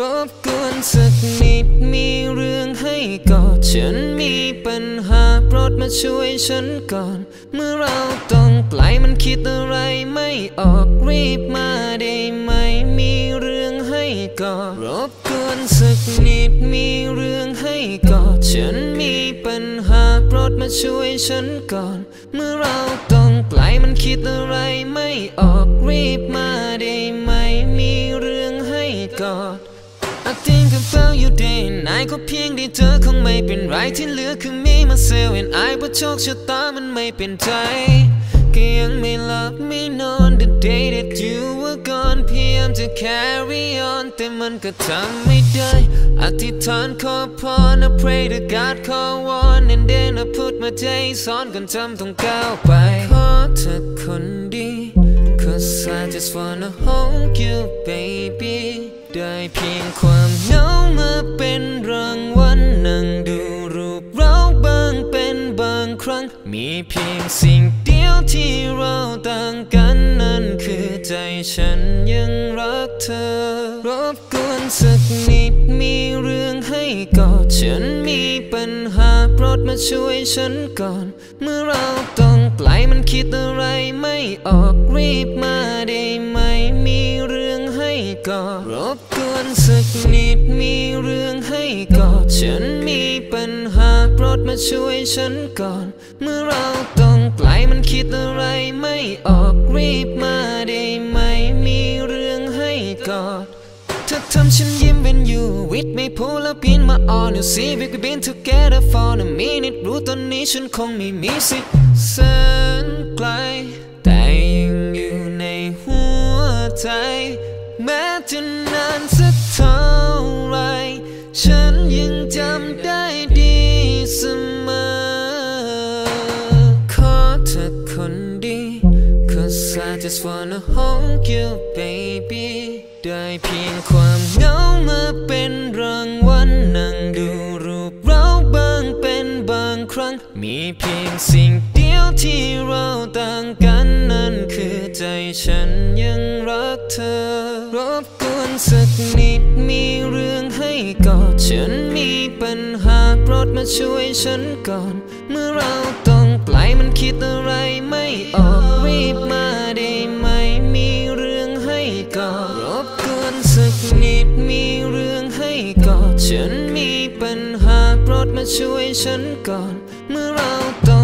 รบกวนสักนิดมีเรื่องให้กอดฉันมีปัญหาโปรดมาช่วยฉันก่อน เมื่อเราต้องไกลมันคิดอะไรไม่ออกรีบมาได้ไหม มีเรื่องให้กอดรบกวนสักนิดมีเรื่องให้กอดฉันมีปัญหาโปรดมาช่วยฉันก่อน เมื่อเราต้องไกลมันคิดอะไรไม่ออกรีบมาได้ไหม มีเรื่องให้กอด think about you day and night ก็เพียงได้เจอคงไม่เป็นไรที่เหลือคือมีมาเซล and I เพราะโชคชะตามันไม่เป็นใจก็ยังไม่หลับไม่นอน the day that you were gone พยายามจะ carry on แต่มันก็ทำไม่ได้ อธิษฐานขอพร I pray to God ขอวอน and then I put my days on ก่อนจำต้องก้าวไป ขอเธอคนดี just wanna hold you baby ได้เพียงความเหงามาเป็นรางวัลนั่งดูรูปเราบางเป็นบางครั้ง มีเพียงสิ่งเดียวที่เราต่างกันนั่นคือใจฉันยังรักเธอ รบกวนสักนิดมีเรื่องให้กอดฉันมีปัญหาโปรดมาช่วยฉันก่อน เมื่อเราต้อง ลมันคิดอะไรไม่ออกรีบมาได้ไหม มีเรื่องให้กอดรบกวนสักนิดมีเรื่องให้กอดฉันมีปัญหาโปรดมาช่วยฉันก่อน เมื่อเราต้องไกลมันคิดอะไรไม่ออกรีบมาได้ไหม มีเรื่องให้กอดเธอทำฉันยิ้ม when you with me pull up in my arm you see we could be together for a minute รู้ตอนนี้ฉันคงไม่มีสิทธิ์แสนไกล แต่ยังอยู่ในหัวใจ แม้จะนานสักเท่าไร ฉันยังจำได้ดีเสมอ ขอเธอคนดี Cause I just wanna hold you baby ได้เพียงความเหงามาเป็นรางวัลหนั่ง มีเพียงสิ่งเดียวที่เราต่างกันนั่นคือใจฉันยังรักเธอ รบกวนสักนิดมีเรื่องให้กอดฉันมีปัญหาโปรดมาช่วยฉันก่อน เมื่อเราต้องไกลมันคิดอะไรไม่ออกรีบมาได้ไหมมีเรื่องให้กอดรบกวนสักนิดมี ช่วยฉันก่อน เมื่อเราต้อง